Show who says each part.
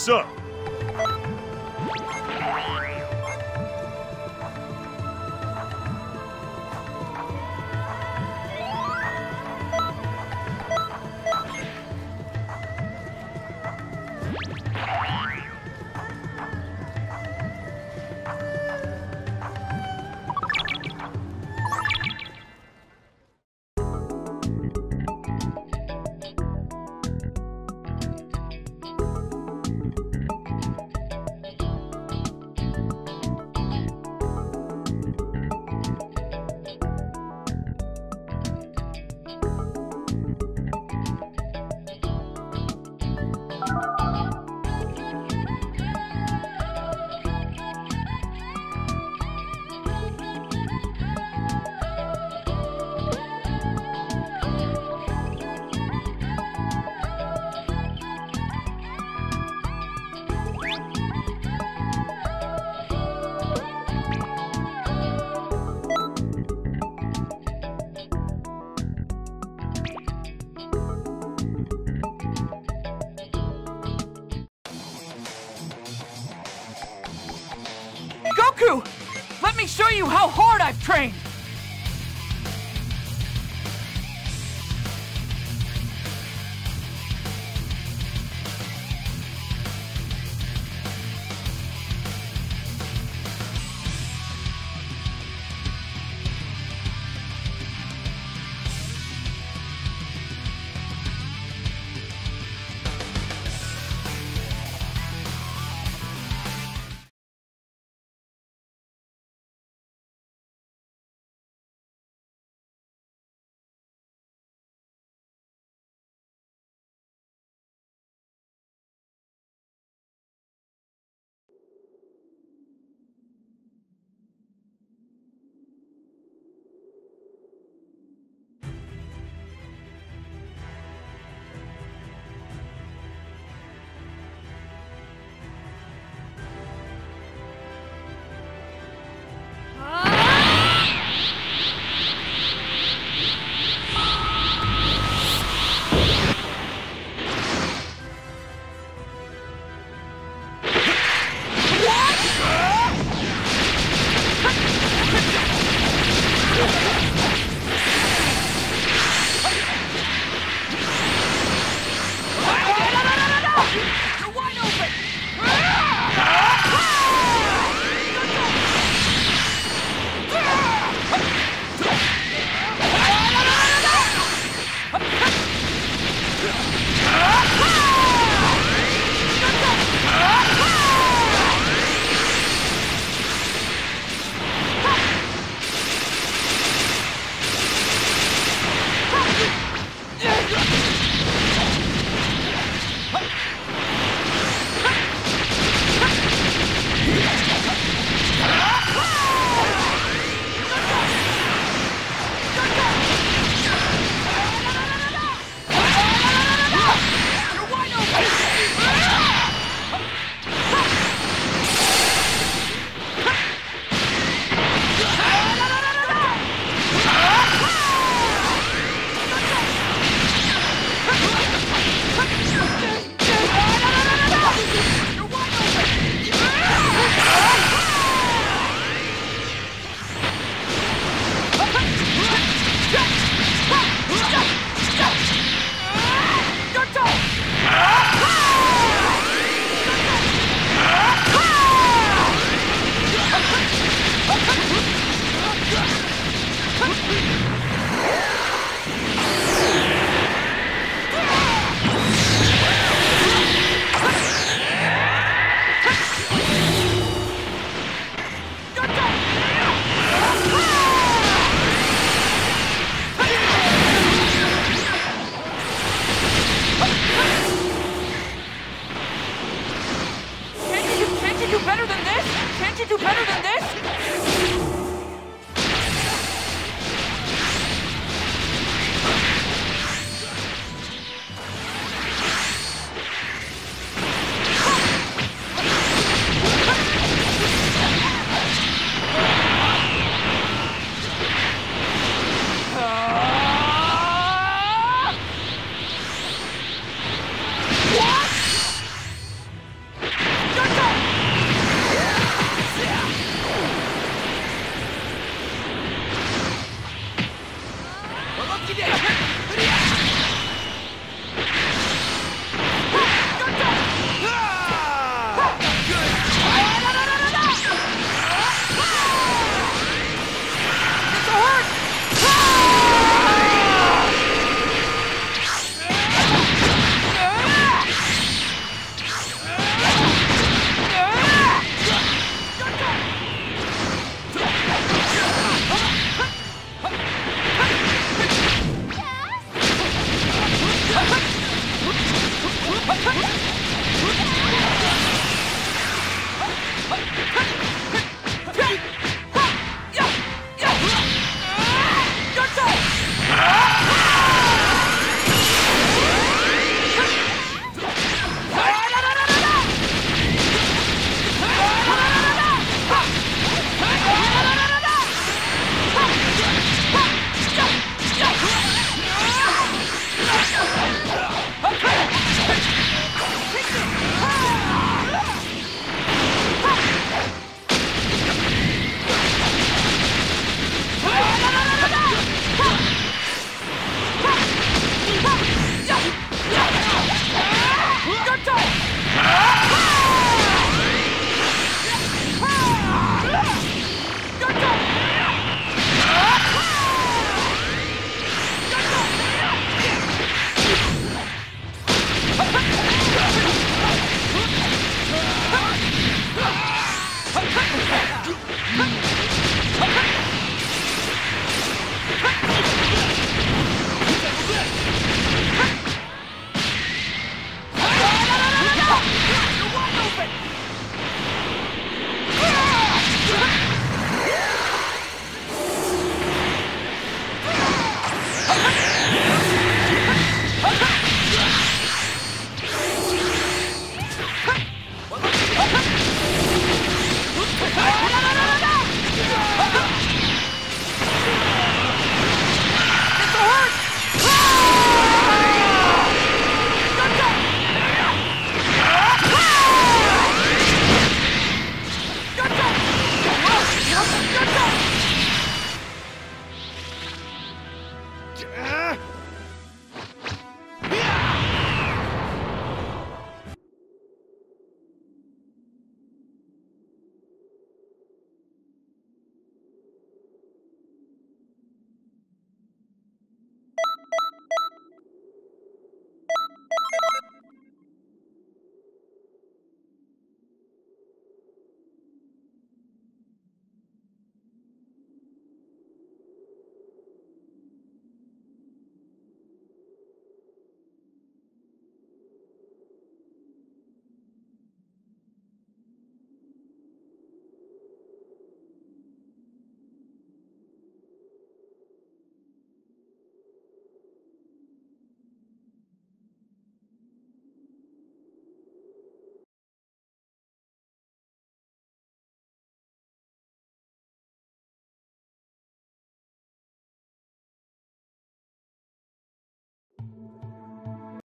Speaker 1: Sup?
Speaker 2: Goku! Let me show you how hard I've trained! Huh?